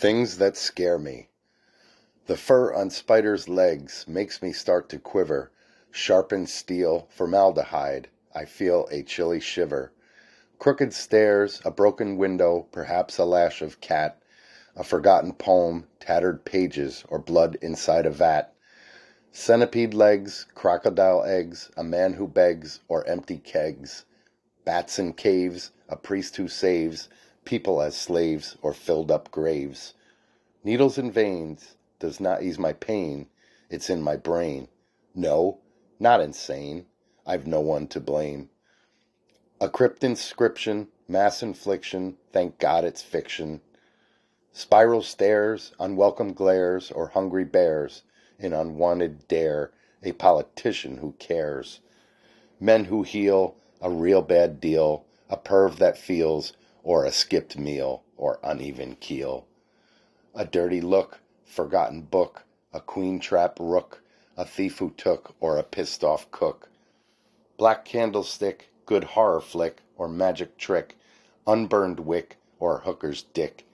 Things that scare me. The fur on spiders' legs makes me start to quiver. Sharpened steel, formaldehyde, I feel a chilly shiver. Crooked stairs, a broken window, perhaps a lash of cat, A forgotten poem, tattered pages, or blood inside a vat. Centipede legs, crocodile eggs, a man who begs, or empty kegs. Bats in caves, a priest who saves People as slaves, or filled up graves. Needles and veins does not ease my pain, It's in my brain. No, not insane, I've no one to blame. A crypt inscription, mass infliction, thank God it's fiction. Spiral stairs, unwelcome glares, or hungry bears, an unwanted dare, a politician who cares. Men who heal, a real bad deal, a perv that feels, or a skipped meal, or uneven keel. A dirty look, forgotten book, a queen trap rook, a thief who took, or a pissed off cook. Black candlestick, good horror flick, or magic trick, unburned wick, or hooker's dick.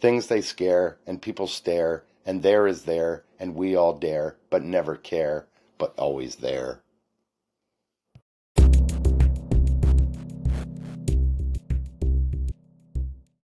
Things they scare, and people stare, and there is there, and we all dare, but never care, but always there.